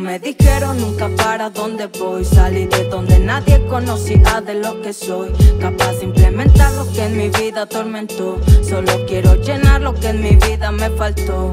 me dijeron nunca para dónde voy. Salí de donde nadie conocía de lo que soy. Capaz de implementar lo que en mi vida atormentó. Solo quiero llenar lo que en mi vida me faltó.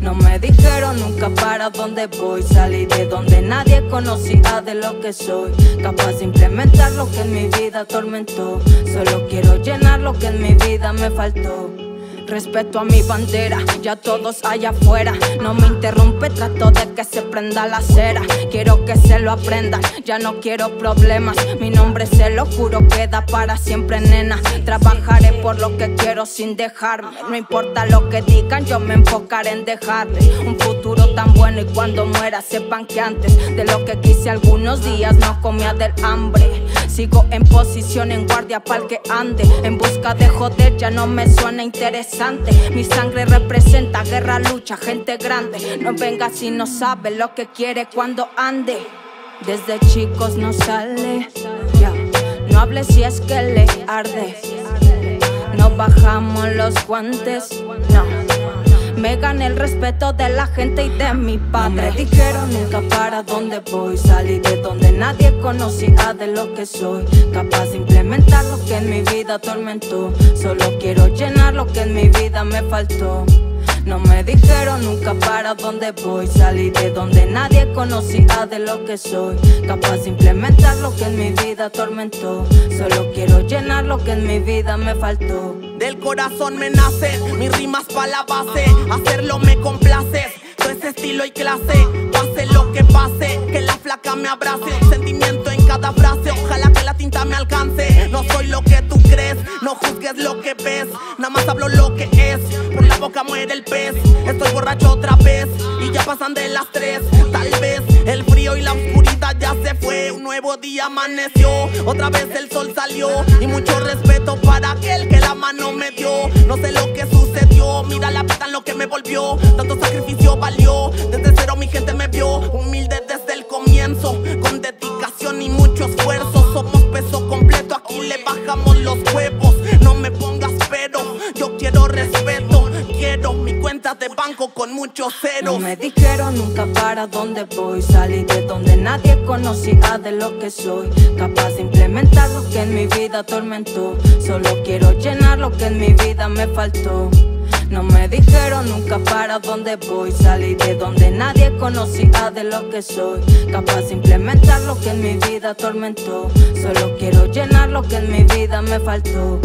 No me dijeron nunca para dónde voy. Salí de donde nadie conocía de lo que soy. Capaz de implementar lo que en mi vida atormentó. Solo quiero llenar lo que en mi vida me faltó. Respeto a mi bandera, ya todos allá afuera. No me interrumpe, trato de que se prenda la cera. Quiero que se lo aprendan, ya no quiero problemas. Mi nombre se lo juro, queda para siempre, nena. Trabajaré por lo que quiero sin dejarme. No importa lo que digan, yo me enfocaré en dejarle un futuro tan bueno. Y cuando muera, sepan que antes de lo que quise algunos días no comía del hambre. Sigo en posición en guardia pa'l que ande. En busca de joder, ya no me suena interesante. Mi sangre representa guerra, lucha, gente grande. No venga si no sabe lo que quiere cuando ande. Desde chicos no sale. No hable si es que le arde. No bajamos los guantes. No. Me gané el respeto de la gente y de mi padre. No me dijeron nunca para dónde voy. Salí de donde nadie conocía de lo que soy. Capaz de implementar lo que en mi vida atormentó. Solo quiero llenar lo que en mi vida me faltó. No me dijeron nunca para dónde voy. Salí de donde nadie conocía de lo que soy. Capaz de implementar lo que en mi vida atormentó. Solo quiero llenar lo que en mi vida me faltó. Del corazón me nace, mis rimas pa' la base. Hacerlo me complace, todo ese estilo y clase. Pase lo que pase, que la flaca me abrace. sentimiento en cada frase, ojalá que la tinta me alcance. No soy lo que tú crees, no juzgues lo que ves. Nada más hablo lo que es boca muere el pez. Estoy borracho otra vez y ya pasan de las tres. Tal vez el frío y la oscuridad ya se fue. Un nuevo día amaneció, otra vez el sol salió. Y mucho respeto para aquel que la mano me dio. No sé lo que sucedió, mira la pita en lo que me volvió. Tanto sacrificio valió. De banco con muchos ceros. No me dijeron nunca para dónde voy. Salí de donde nadie conocía de lo que soy. Capaz de implementar lo que en mi vida atormentó. Solo quiero llenar lo que en mi vida me faltó. No me dijeron nunca para dónde voy. Salí de donde nadie conocía de lo que soy. Capaz de implementar lo que en mi vida atormentó. Solo quiero llenar lo que en mi vida me faltó.